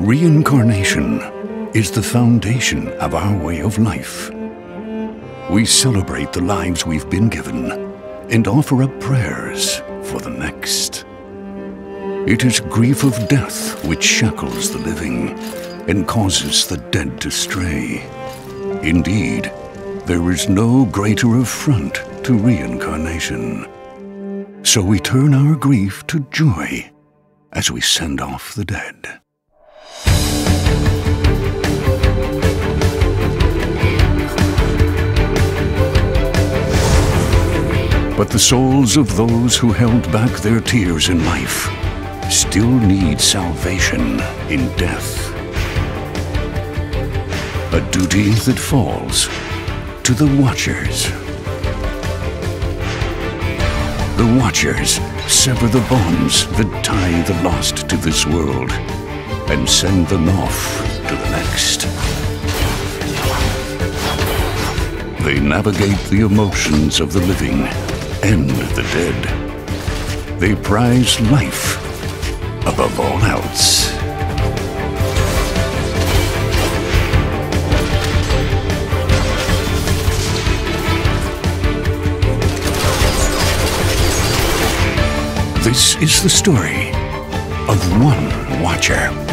Reincarnation is the foundation of our way of life. We celebrate the lives we've been given and offer up prayers for the next. It is grief of death which shackles the living and causes the dead to stray. Indeed, there is no greater affront to reincarnation. So we turn our grief to joy as we send off the dead. But the souls of those who held back their tears in life still need salvation in death. A duty that falls to the Watchers. The Watchers sever the bonds that tie the lost to this world and send them off to the next. They navigate the emotions of the living and the dead. They prize life above all else. This is the story of one watcher.